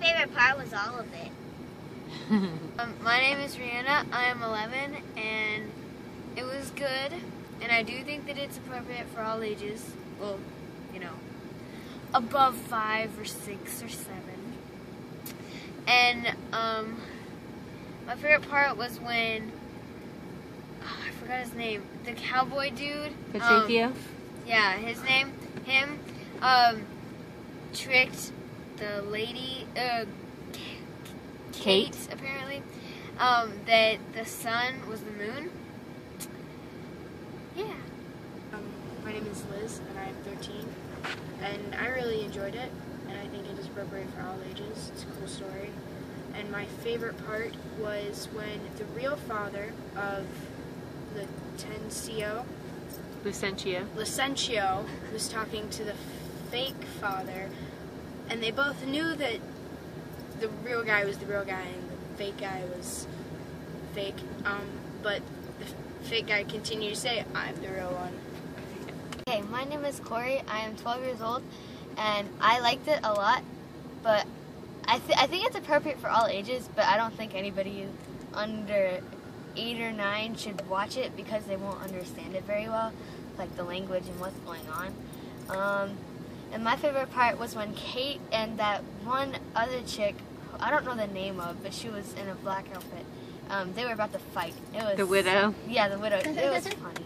favorite part was all of it. Um, my name is Rihanna. I am 11, and it was good. And I do think that it's appropriate for all ages. Well, you know, above five or six or seven. And um, my favorite part was when oh, I forgot his name. The cowboy dude. um, yeah, his name, him, um, tricked the lady, uh, Kate? Kate, apparently, um, that the sun was the moon. Yeah. Um, my name is Liz, and I am 13, and I really enjoyed it, and I think it is appropriate for all ages. It's a cool story. And my favorite part was when the real father of the Tencio, Lucentio. Licentio, was talking to the fake father, and they both knew that the real guy was the real guy and the fake guy was fake. Um, but the fake guy continued to say, "I'm the real one." Okay, my name is Corey. I am 12 years old, and I liked it a lot. But I, th- I think it's appropriate for all ages. But I don't think anybody under eight or nine should watch it because they won't understand it very well, like the language and what's going on. Um, and my favorite part was when Kate and that one other chick, I don't know the name of, but she was in a black outfit. Um, they were about to fight. It was The widow. Yeah, the widow. It was funny.